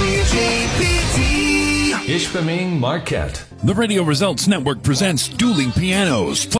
WGPT. Ishpeming Marquette. The Radio Results Network presents Dueling Pianos.